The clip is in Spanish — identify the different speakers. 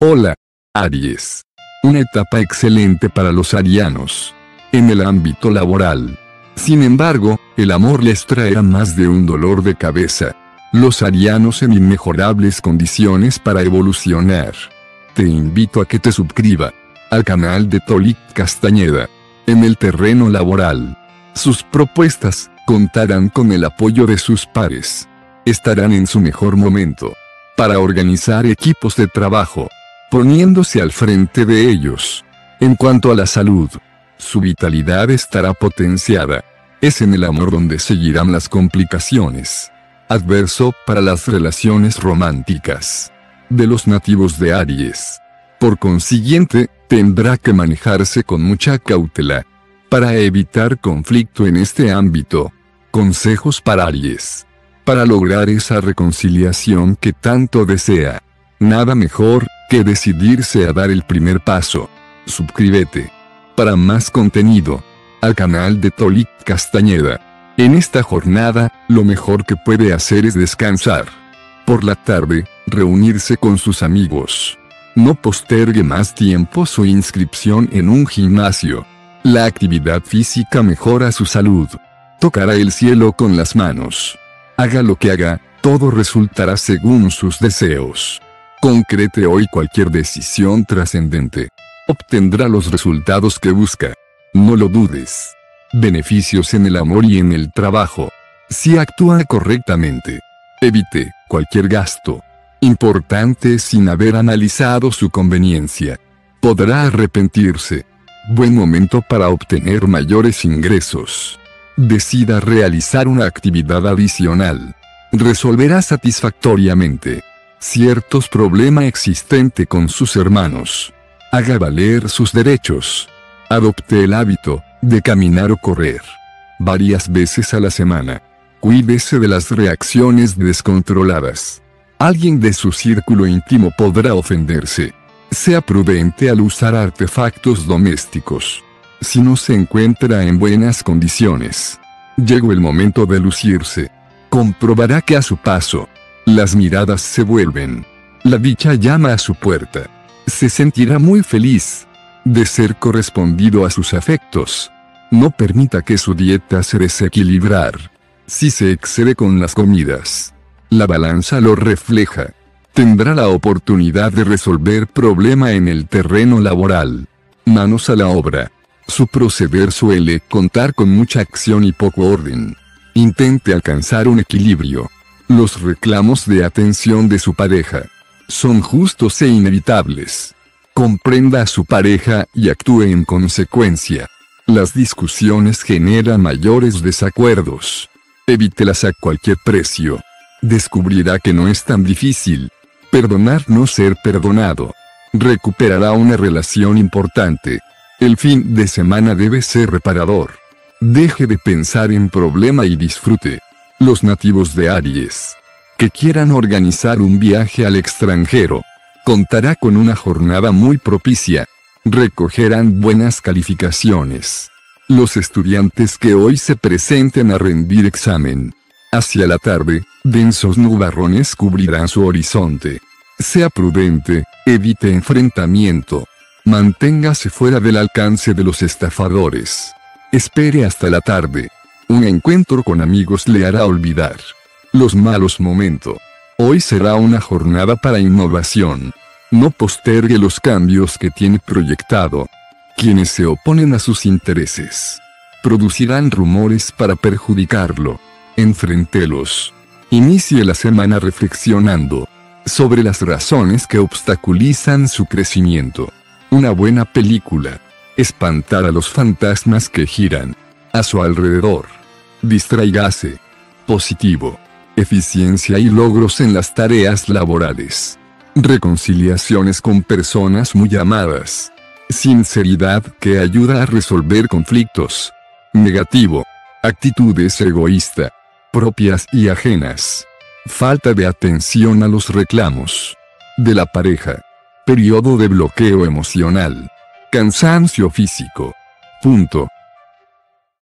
Speaker 1: Hola, Aries. Una etapa excelente para los arianos. En el ámbito laboral. Sin embargo, el amor les traerá más de un dolor de cabeza. Los arianos en inmejorables condiciones para evolucionar. Te invito a que te suscriba al canal de Tolik Castañeda. En el terreno laboral. Sus propuestas contarán con el apoyo de sus pares. Estarán en su mejor momento. Para organizar equipos de trabajo. Poniéndose al frente de ellos. En cuanto a la salud. Su vitalidad estará potenciada. Es en el amor donde seguirán las complicaciones. Adverso para las relaciones románticas. De los nativos de Aries. Por consiguiente, tendrá que manejarse con mucha cautela. Para evitar conflicto en este ámbito. Consejos para Aries. Para lograr esa reconciliación que tanto desea. Nada mejor que decidirse a dar el primer paso. Suscríbete. Para más contenido. Al canal de Tolik Castañeda. En esta jornada, lo mejor que puede hacer es descansar. Por la tarde, reunirse con sus amigos. No postergue más tiempo su inscripción en un gimnasio. La actividad física mejora su salud. Tocará el cielo con las manos. Haga lo que haga, todo resultará según sus deseos. Concrete hoy cualquier decisión trascendente. Obtendrá los resultados que busca. No lo dudes. Beneficios en el amor y en el trabajo. Si actúa correctamente. Evite cualquier gasto. Importante sin haber analizado su conveniencia. Podrá arrepentirse. Buen momento para obtener mayores ingresos. Decida realizar una actividad adicional. Resolverá satisfactoriamente ciertos problemas existente con sus hermanos. Haga valer sus derechos. Adopte el hábito de caminar o correr varias veces a la semana. Cuídese de las reacciones descontroladas. Alguien de su círculo íntimo podrá ofenderse. Sea prudente al usar artefactos domésticos. Si no se encuentra en buenas condiciones. Llegó el momento de lucirse. Comprobará que a su paso, las miradas se vuelven. La dicha llama a su puerta. Se sentirá muy feliz de ser correspondido a sus afectos. No permita que su dieta se desequilibrar. Si se excede con las comidas, la balanza lo refleja. Tendrá la oportunidad de resolver problema en el terreno laboral. Manos a la obra. Su proceder suele contar con mucha acción y poco orden. Intente alcanzar un equilibrio. Los reclamos de atención de su pareja son justos e inevitables. Comprenda a su pareja y actúe en consecuencia. Las discusiones generan mayores desacuerdos. Evítelas a cualquier precio. Descubrirá que no es tan difícil. Perdonar no ser perdonado. Recuperará una relación importante. El fin de semana debe ser reparador. Deje de pensar en problema y disfrute. Los nativos de Aries que quieran organizar un viaje al extranjero contará con una jornada muy propicia. Recogerán buenas calificaciones. Los estudiantes que hoy se presenten a rendir examen. Hacia la tarde, densos nubarrones cubrirán su horizonte. Sea prudente, evite enfrentamiento. Manténgase fuera del alcance de los estafadores. Espere hasta la tarde. Un encuentro con amigos le hará olvidar los malos momentos. Hoy será una jornada para innovación. No postergue los cambios que tiene proyectado. Quienes se oponen a sus intereses producirán rumores para perjudicarlo. Enfrentelos. Inicie la semana reflexionando sobre las razones que obstaculizan su crecimiento. Una buena película. Espantar a los fantasmas que giran a su alrededor. Distraigase. Positivo. Eficiencia y logros en las tareas laborales. Reconciliaciones con personas muy amadas. Sinceridad que ayuda a resolver conflictos. Negativo. Actitudes egoísta. Propias y ajenas. Falta de atención a los reclamos. De la pareja. Periodo de bloqueo emocional. Cansancio físico. Punto.